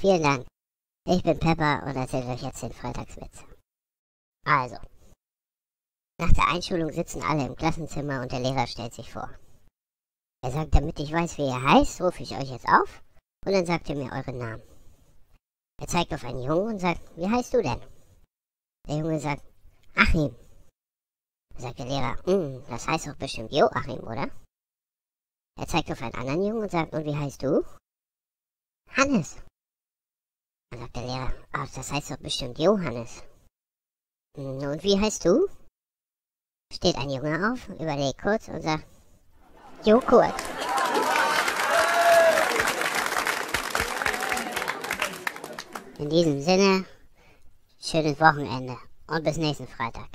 Vielen Dank. Ich bin Pepper und erzähle euch jetzt den Freitagswitz. Also. Nach der Einschulung sitzen alle im Klassenzimmer und der Lehrer stellt sich vor. Er sagt, damit ich weiß, wie ihr heißt, rufe ich euch jetzt auf und dann sagt ihr mir euren Namen. Er zeigt auf einen Jungen und sagt, wie heißt du denn? Der Junge sagt, Achim. Da sagt der Lehrer, hm, das heißt doch bestimmt Joachim, oder? Er zeigt auf einen anderen Jungen und sagt, und wie heißt du? Hannes. Dann sagt der Lehrer, ach, das heißt doch bestimmt Johannes. Hm, und wie heißt du? Steht ein Junge auf, überlegt kurz und sagt, Joghurt. In diesem Sinne, schönes Wochenende und bis nächsten Freitag.